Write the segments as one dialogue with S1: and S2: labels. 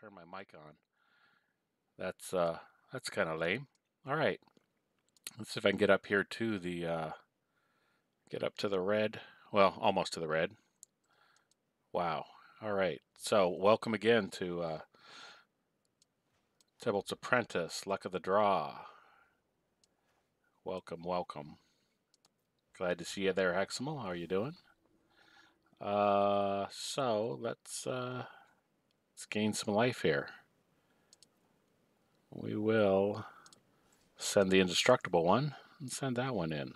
S1: turn my mic on. That's uh, that's kind of lame. All right, let's see if I can get up here to the uh, get up to the red. Well, almost to the red. Wow. All right. So welcome again to uh, Tibalt's Apprentice, Luck of the Draw. Welcome, welcome. Glad to see you there, Heximal. How are you doing? Uh, so let's uh, let's gain some life here. We will send the indestructible one and send that one in.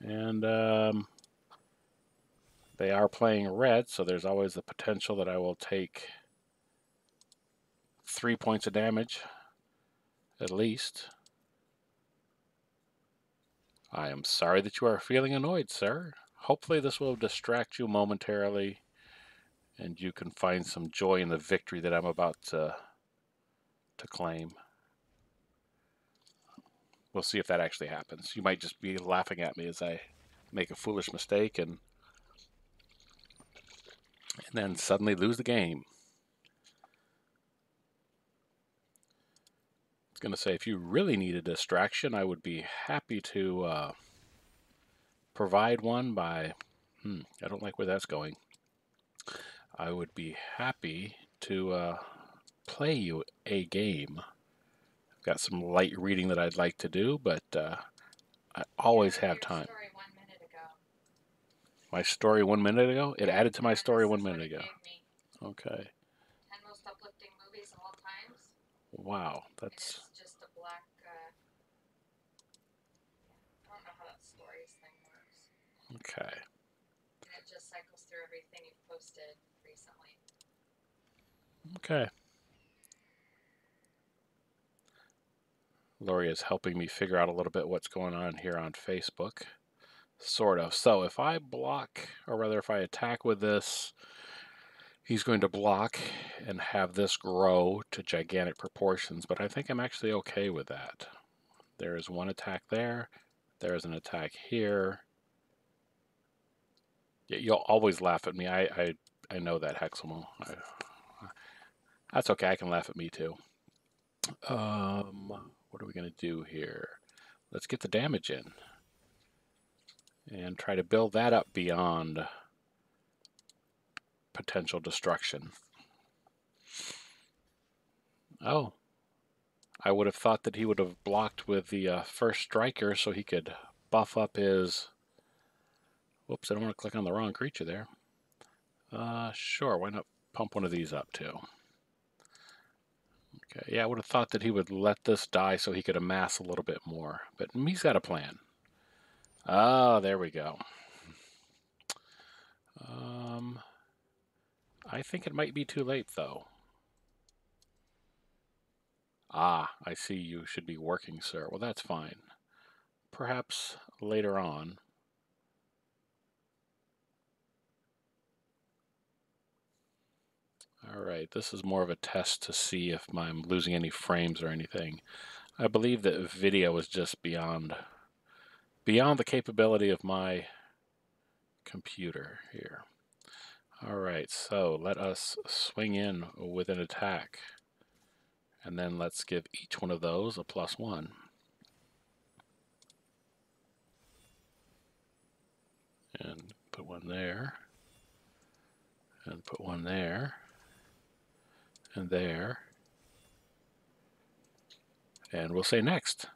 S1: And um, they are playing red, so there's always the potential that I will take three points of damage at least. I am sorry that you are feeling annoyed, sir. Hopefully, this will distract you momentarily and you can find some joy in the victory that I'm about to, to claim. We'll see if that actually happens. You might just be laughing at me as I make a foolish mistake and and then suddenly lose the game. was going to say, if you really need a distraction, I would be happy to uh, provide one by. Hmm, I don't like where that's going. I would be happy to uh, play you a game. I've got some light reading that I'd like to do, but uh, I always have time. My story one minute ago? It added to my story one minute ago. Okay. Wow, that's Okay.
S2: And it just cycles through everything you've posted recently.
S1: Okay. Lori is helping me figure out a little bit what's going on here on Facebook. Sort of. So if I block, or rather if I attack with this, he's going to block and have this grow to gigantic proportions, but I think I'm actually okay with that. There is one attack there. There is an attack here. You'll always laugh at me. I I, I know that Heximal. I, that's okay. I can laugh at me too. Um, what are we gonna do here? Let's get the damage in and try to build that up beyond potential destruction. Oh, I would have thought that he would have blocked with the uh, first striker so he could buff up his Whoops, I don't want to click on the wrong creature there. Uh, sure, why not pump one of these up too? Okay, yeah, I would have thought that he would let this die so he could amass a little bit more, but he's got a plan. Ah, there we go. Um, I think it might be too late though. Ah, I see you should be working, sir. Well, that's fine. Perhaps later on. All right, this is more of a test to see if I'm losing any frames or anything. I believe that video is just beyond beyond the capability of my computer here. All right, so let us swing in with an attack. And then let's give each one of those a plus one. And put one there. And put one there and there. And we'll say next.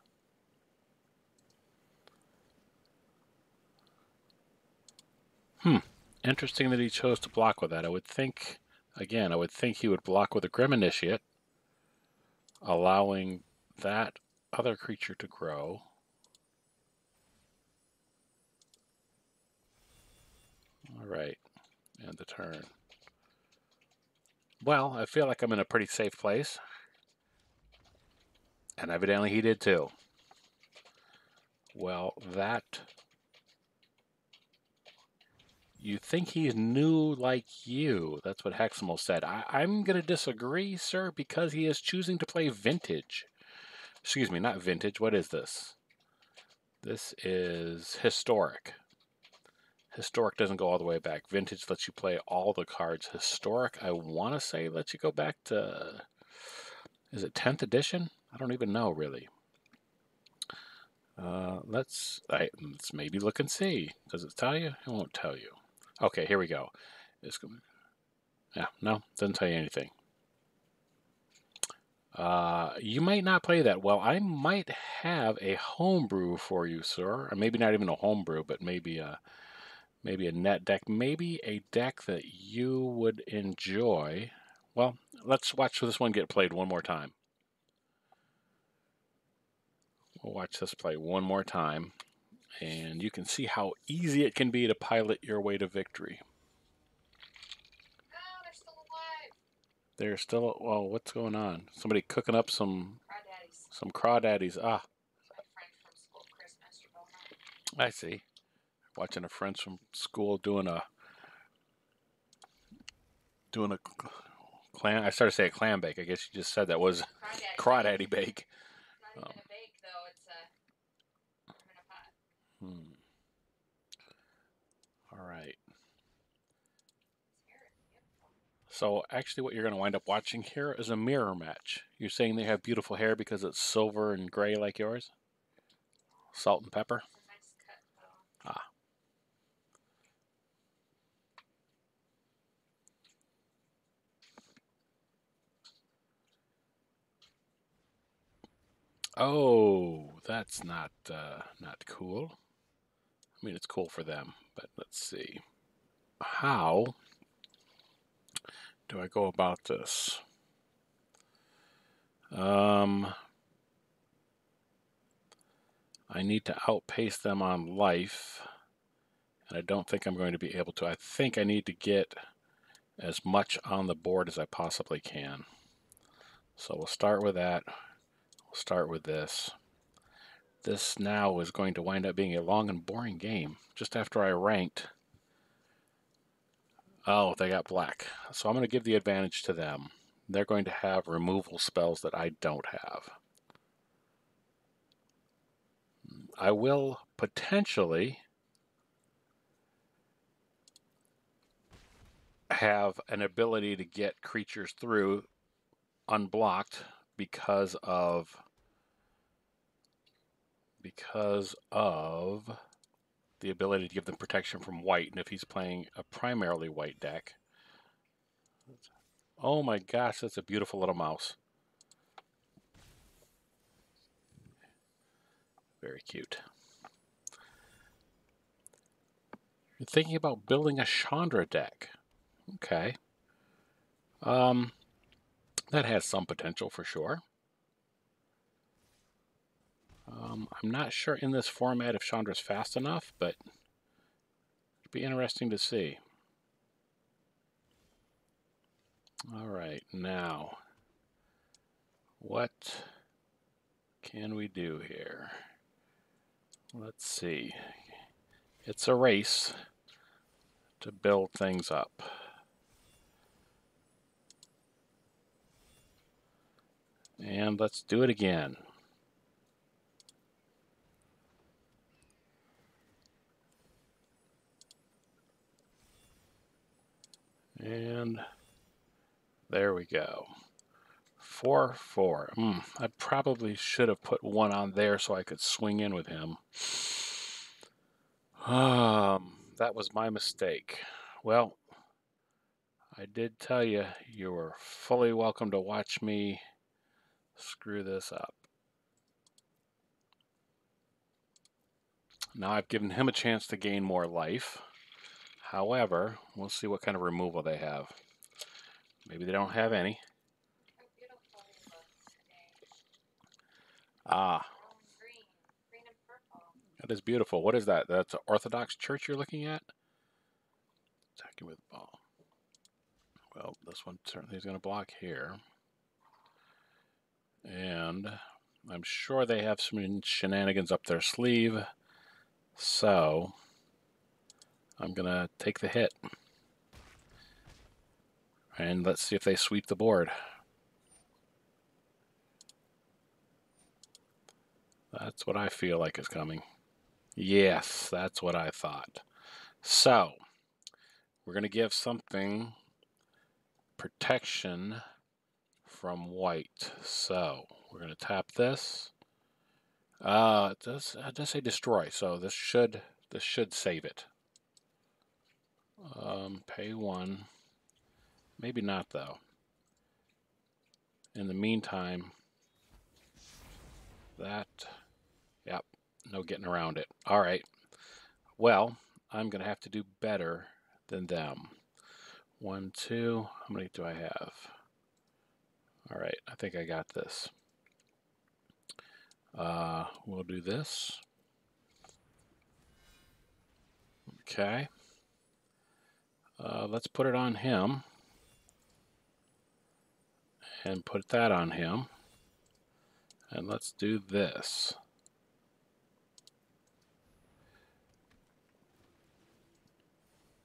S1: Hmm. Interesting that he chose to block with that. I would think, again, I would think he would block with a Grim Initiate, allowing that other creature to grow. All right, and the turn. Well, I feel like I'm in a pretty safe place. And evidently he did too. Well, that... You think he's new like you. That's what Heximal said. I, I'm going to disagree, sir, because he is choosing to play vintage. Excuse me, not vintage. What is this? This is historic. Historic doesn't go all the way back. Vintage lets you play all the cards. Historic, I want to say, lets you go back to. Is it 10th edition? I don't even know, really. Uh, let's, I, let's maybe look and see. Does it tell you? It won't tell you. Okay, here we go. It's, yeah, no, doesn't tell you anything. Uh, you might not play that well. I might have a homebrew for you, sir. Or maybe not even a homebrew, but maybe a maybe a net deck, maybe a deck that you would enjoy. Well, let's watch this one get played one more time. We'll watch this play one more time, and you can see how easy it can be to pilot your way to victory.
S2: Oh, they're still alive.
S1: They're still, well, what's going on? Somebody cooking up some
S2: Crawdaddies.
S1: some crawdaddies. Ah,
S2: My friend from school, Chris
S1: I see. Watching a friend from school doing a doing a clam. I started to say a clam bake. I guess you just said that was
S2: Crawdaddy.
S1: crawdaddy bake.
S2: It's not even
S1: Um,
S2: a bake, though. It's a. I'm in a pot.
S1: Hmm. All right.
S2: It's here. It's beautiful.
S1: So actually, what you're going to wind up watching here is a mirror match. You're saying they have beautiful hair because it's silver and gray like yours. Salt and pepper.
S2: It's a nice cut, though.
S1: Oh, that's not uh, not cool. I mean, it's cool for them, but let's see. How do I go about this? Um, I need to outpace them on life, and I don't think I'm going to be able to. I think I need to get as much on the board as I possibly can. So we'll start with that. We'll start with this. This now is going to wind up being a long and boring game. Just after I ranked. Oh, they got black. So I'm going to give the advantage to them. They're going to have removal spells that I don't have. I will potentially have an ability to get creatures through unblocked because of because of the ability to give them protection from white and if he's playing a primarily white deck. Oh my gosh that's a beautiful little mouse. Very cute. You're thinking about building a Chandra deck. Okay. Um that has some potential for sure. Um, I'm not sure in this format if Chandra's fast enough, but it'd be interesting to see. All right, now, what can we do here? Let's see. It's a race to build things up. And let's do it again. And there we go. Four, four. Mm, I probably should have put one on there so I could swing in with him. Um, that was my mistake. Well, I did tell you you were fully welcome to watch me screw this up. Now I've given him a chance to gain more life. However, we'll see what kind of removal they have. Maybe they don't have any. Ah, that is beautiful. What is that? That's an Orthodox church you're looking at? Attacking with ball. Well, this one certainly is going to block here. And I'm sure they have some shenanigans up their sleeve. So I'm going to take the hit. And let's see if they sweep the board. That's what I feel like is coming. Yes, that's what I thought. So, we're going to give something protection from white. So, we're going to tap this. Uh, it does, it does say destroy, so this should this should save it. Um, pay one. Maybe not, though. In the meantime, that, yep, no getting around it. All right. Well, I'm going to have to do better than them. One, two, how many do I have? All right, I think I got this. Uh, we'll do this. Okay. Uh, let's put it on him. And put that on him. And let's do this.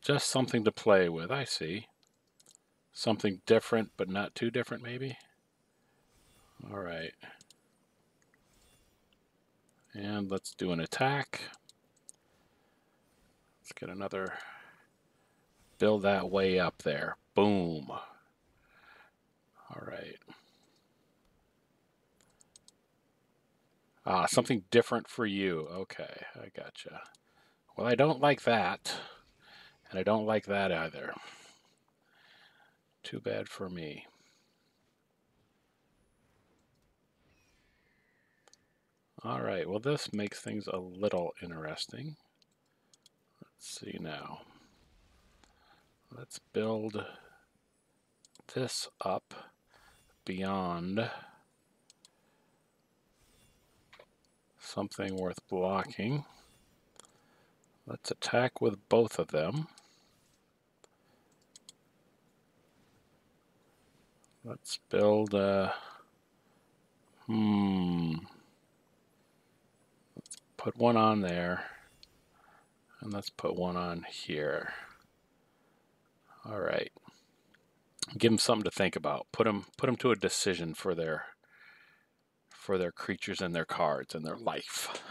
S1: Just something to play with, I see. Something different, but not too different, maybe? All right. And let's do an attack. Let's get another, build that way up there. Boom. All right. Ah, something different for you. Okay, I gotcha. Well, I don't like that. And I don't like that either. Too bad for me. All right, well this makes things a little interesting. Let's see now. Let's build this up beyond something worth blocking. Let's attack with both of them. Let's build a, hmm, put one on there, and let's put one on here. All right. Give them something to think about. Put them, put them to a decision for their, for their creatures and their cards and their life.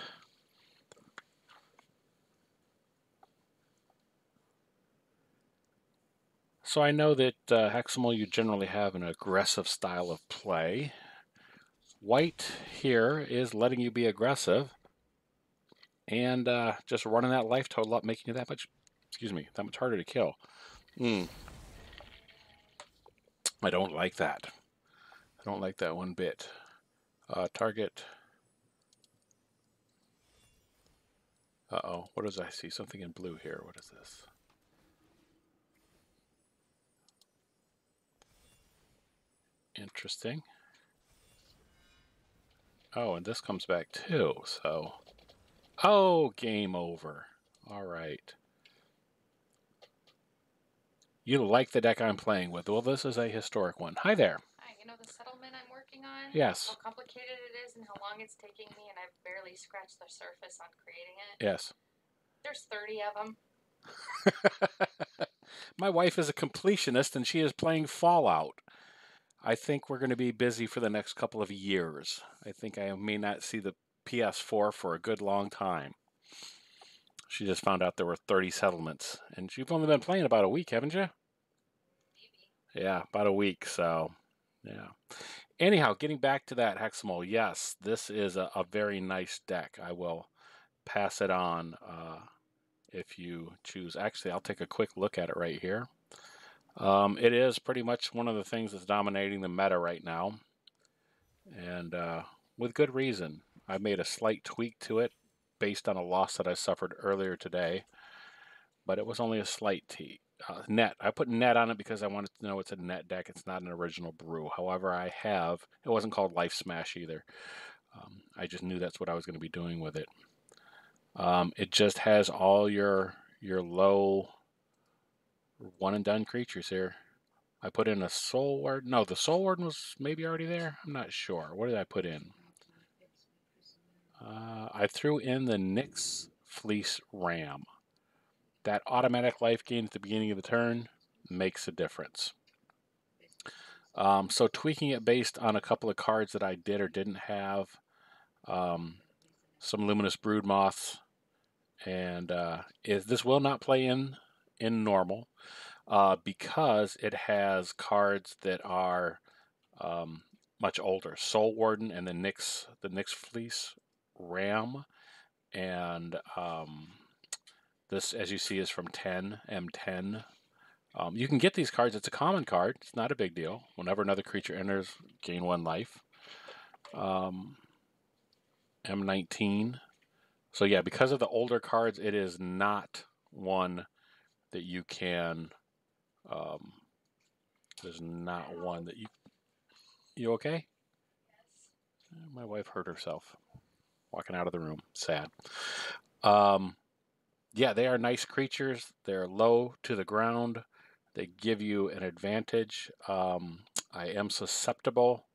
S1: So I know that uh, Hexamol, you generally have an aggressive style of play. White here is letting you be aggressive and uh, just running that life total up, making it that much, excuse me, that much harder to kill. Mm. I don't like that. I don't like that one bit. Uh, target. Uh-oh, what does I see? Something in blue here. What is this? Interesting. Oh, and this comes back too, so... Oh, game over. All right. You like the deck I'm playing with. Well, this is a historic one. Hi there.
S2: Hi, you know the settlement I'm working on?
S1: Yes.
S2: How complicated it is and how long it's taking me, and I've barely scratched the surface on creating it.
S1: Yes.
S2: There's 30 of them.
S1: My wife is a completionist and she is playing Fallout. I think we're going to be busy for the next couple of years. I think I may not see the PS4 for a good long time. She just found out there were 30 settlements. And you've only been playing about a week, haven't you?
S2: Maybe.
S1: Yeah, about a week. So, yeah. Anyhow, getting back to that Hexamol, yes, this is a, a very nice deck. I will pass it on uh, if you choose. Actually, I'll take a quick look at it right here. Um, it is pretty much one of the things that's dominating the meta right now, and uh, with good reason. I made a slight tweak to it based on a loss that I suffered earlier today, but it was only a slight t uh, net. I put net on it because I wanted to know it's a net deck. It's not an original brew. However, I have, it wasn't called Life Smash either. Um, I just knew that's what I was going to be doing with it. Um, it just has all your your low one and done creatures here. I put in a soul ward. No, the soul ward was maybe already there. I'm not sure. What did I put in? Uh, I threw in the Nyx Fleece Ram. That automatic life gain at the beginning of the turn makes a difference. Um, so tweaking it based on a couple of cards that I did or didn't have. Um, some Luminous Broodmoths and uh, is this will not play in in normal uh, because it has cards that are um, much older. Soul Warden and the Nyx the Nyx Fleece Ram, and um, this, as you see, is from 10 M10. Um, you can get these cards. It's a common card. It's not a big deal. Whenever another creature enters, gain one life. Um, M19. So yeah, because of the older cards, it is not one that you can. Um, there's not one that you. You okay? My wife hurt herself walking out of the room. Sad. Um, yeah, they are nice creatures. They're low to the ground. They give you an advantage. Um, I am susceptible,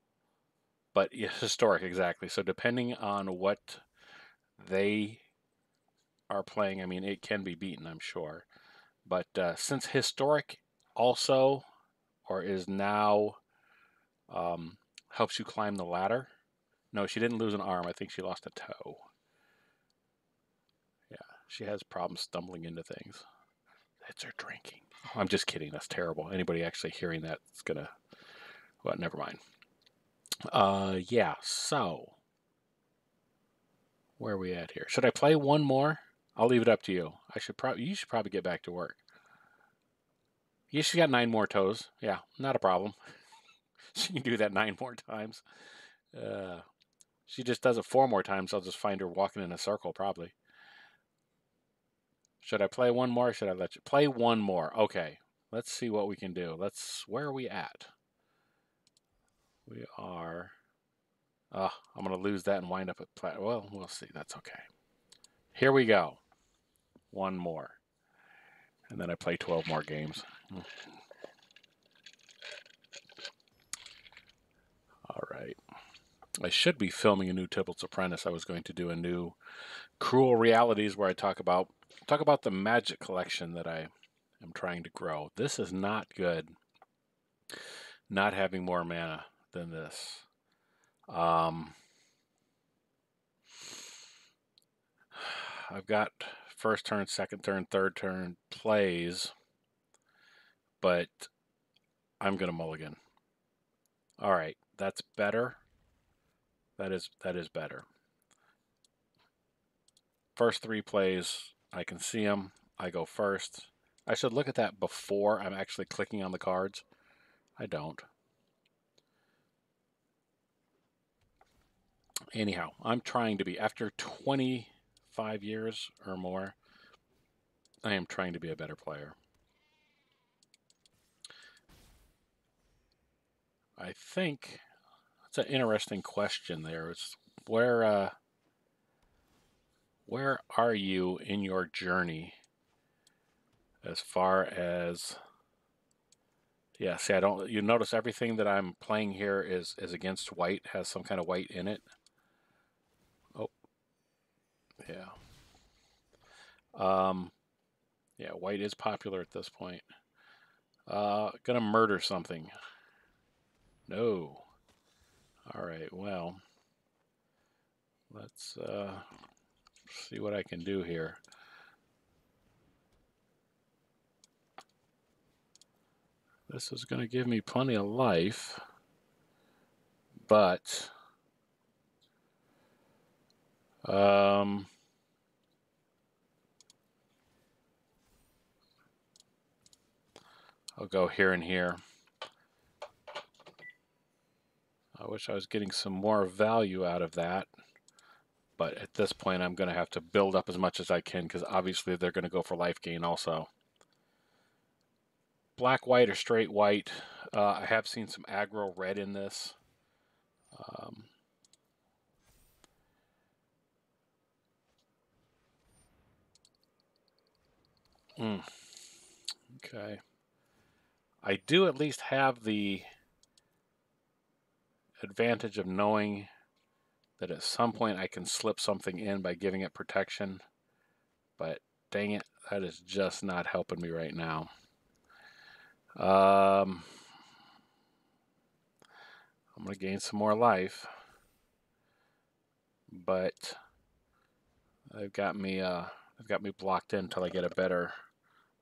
S1: but historic exactly. So depending on what they are playing, I mean, it can be beaten, I'm sure. But uh, since historic also, or is now, um, helps you climb the ladder. No, she didn't lose an arm. I think she lost a toe. Yeah, she has problems stumbling into things. It's her drinking. I'm just kidding. That's terrible. Anybody actually hearing that is gonna. Well, never mind. Uh, yeah. So, where are we at here? Should I play one more? I'll leave it up to you. I should probably. You should probably get back to work. Yeah, she's got nine more toes. Yeah, not a problem. she can do that nine more times. Uh, she just does it four more times. I'll just find her walking in a circle, probably. Should I play one more? Or should I let you play one more? Okay, let's see what we can do. Let's. Where are we at? We are. Uh, I'm gonna lose that and wind up at plat. Well, we'll see. That's okay. Here we go. One more, and then I play 12 more games. All right. I should be filming a new Tibalt's Apprentice. I was going to do a new Cruel Realities where I talk about talk about the magic collection that I am trying to grow. This is not good. Not having more mana than this. Um, I've got first turn, second turn, third turn plays, but I'm gonna mulligan. All right, that's better. That is that is better. First three plays, I can see them. I go first. I should look at that before I'm actually clicking on the cards. I don't. Anyhow, I'm trying to be, after 25 years or more, I am trying to be a better player. I think that's an interesting question there. It's where uh, where are you in your journey as far as yeah see i don't you notice everything that i'm playing here is is against white has some kind of white in it? Oh yeah. Um yeah white is popular at this point. Uh gonna murder something. No all right well let's uh see what I can do here. This is going to give me plenty of life, but um, I'll go here and here. I wish I was getting some more value out of that but at this point I'm going to have to build up as much as I can because obviously they're going to go for life gain also. Black, white, or straight white. Uh, I have seen some aggro red in this. Um, mm, okay. I do at least have the advantage of knowing that at some point I can slip something in by giving it protection. But dang it, that is just not helping me right now. Um, I'm going to gain some more life. But they've got me, uh, It's got me blocked in until I get a better,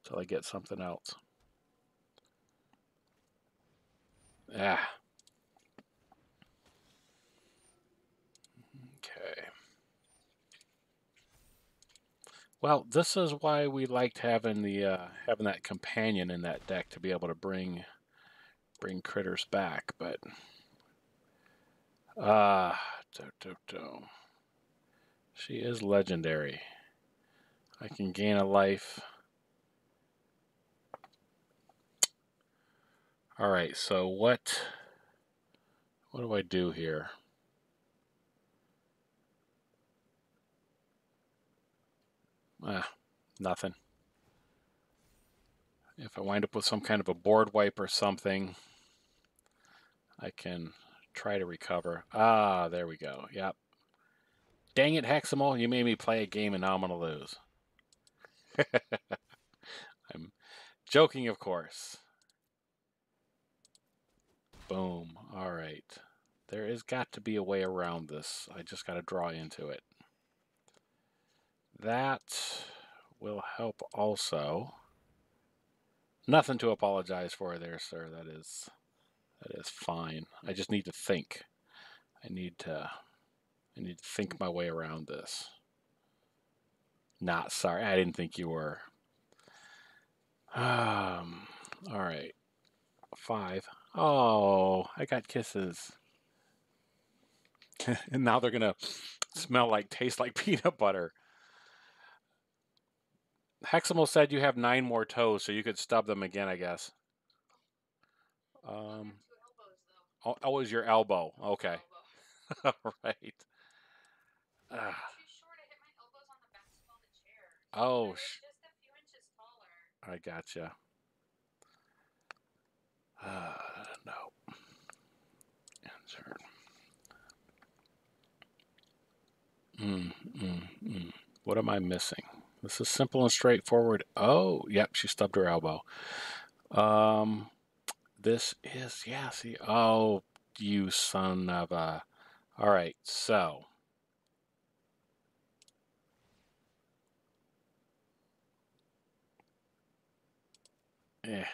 S1: until I get something else. Ah. Okay. Well, this is why we liked having the uh, having that companion in that deck to be able to bring bring critters back, but ah, uh, she is legendary. I can gain a life. All right, so what what do I do here? Ah, nothing. If I wind up with some kind of a board wipe or something, I can try to recover. Ah, there we go. Yep. Dang it, Heximal, you made me play a game and now I'm going to lose. I'm joking, of course. Boom. All right. There has got to be a way around this. I just got to draw into it. That will help also. Nothing to apologize for there, sir. That is that is fine. I just need to think. I need to I need to think my way around this. Not sorry. I didn't think you were. Um all right. 5. Oh, I got kisses. and now they're going to smell like taste like peanut butter. Heximal said you have nine more toes, so you could stub them again, I guess. Um, oh, oh, was your elbow. Okay. All right. Uh, oh, I gotcha. Uh, no. Insert. Mm, mm, mm. What am I missing? This is simple and straightforward. Oh, yep, she stubbed her elbow. Um, this is, yeah, see, oh, you son of a. All right, so. Eh.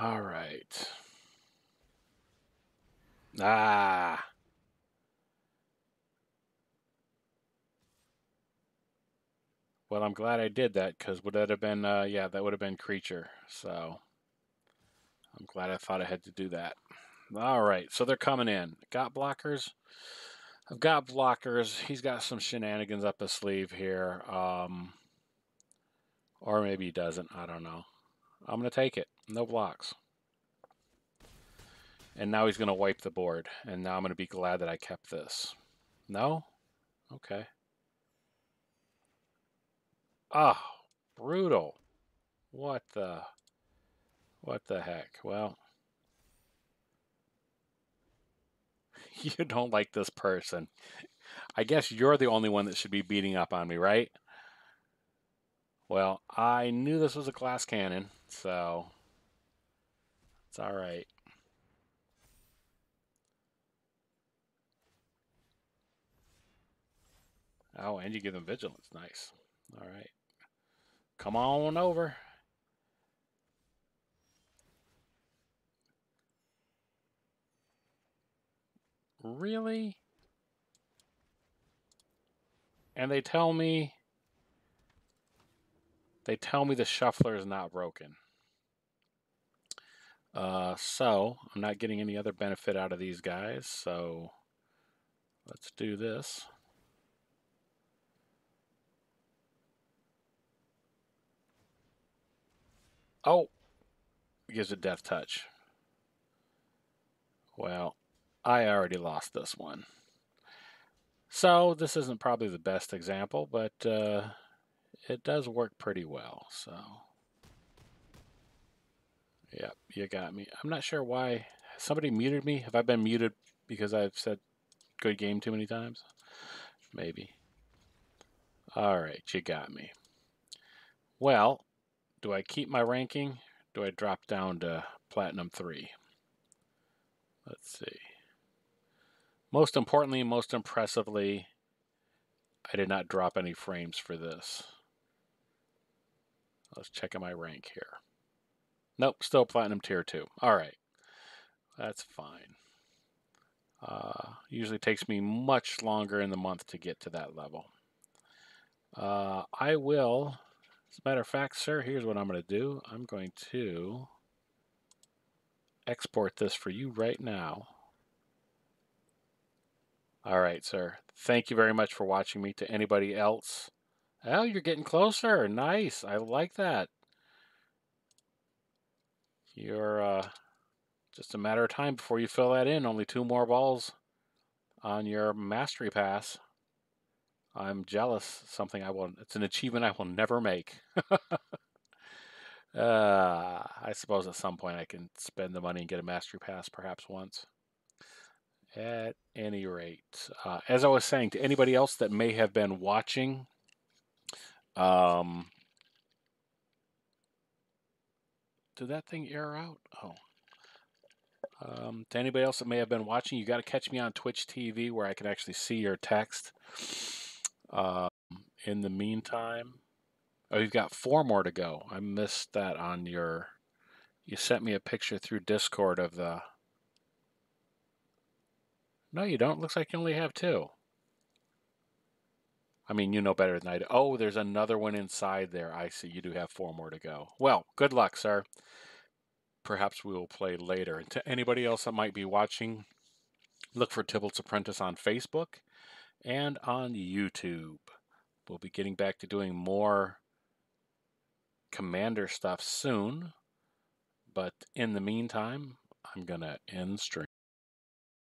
S1: All right. Ah. Well, I'm glad I did that because would that have been, uh, yeah, that would have been creature. So I'm glad I thought I had to do that. All right, so they're coming in. Got blockers. I've got blockers. He's got some shenanigans up his sleeve here. Um, or maybe he doesn't. I don't know. I'm going to take it. No blocks. And now he's going to wipe the board. And now I'm going to be glad that I kept this. No? Okay. Ah, oh, brutal. What the... What the heck? Well... You don't like this person. I guess you're the only one that should be beating up on me, right? Well, I knew this was a glass cannon, so it's all right. Oh, and you give them vigilance. Nice. All right. Come on over. Really? And they tell me they tell me the shuffler is not broken. Uh, so I'm not getting any other benefit out of these guys, so let's do this. Oh, gives a death touch. Well, I already lost this one. So this isn't probably the best example, but uh, it does work pretty well. So, yep, you got me. I'm not sure why somebody muted me. Have I been muted because I've said good game too many times? Maybe. All right, you got me. Well, do I keep my ranking? Do I drop down to Platinum 3? Let's see. Most importantly, most impressively, I did not drop any frames for this. Let's check my rank here. Nope, still Platinum Tier 2. All right. That's fine. Uh, usually takes me much longer in the month to get to that level. Uh, I will, as a matter of fact, sir, here's what I'm going to do. I'm going to export this for you right now. All right, sir. Thank you very much for watching me. To anybody else, oh, you're getting closer. Nice. I like that. You're uh, just a matter of time before you fill that in. Only two more balls on your mastery pass. I'm jealous. Something I will. It's an achievement I will never make. uh, I suppose at some point I can spend the money and get a mastery pass, perhaps once. At any rate, uh, as I was saying to anybody else that may have been watching, um, did that thing air out? Oh. Um, to anybody else that may have been watching, you got to catch me on Twitch TV where I can actually see your text. Um, in the meantime, oh, you've got four more to go. I missed that on your. You sent me a picture through Discord of the. No, you don't. Looks like you only have two. I mean, you know better than I do. Oh, there's another one inside there. I see. You do have four more to go. Well, good luck, sir. Perhaps we will play later. And to anybody else that might be watching, look for Tibalt's Apprentice on Facebook and on YouTube. We'll be getting back to doing more Commander stuff soon. But in the meantime, I'm going to end stream.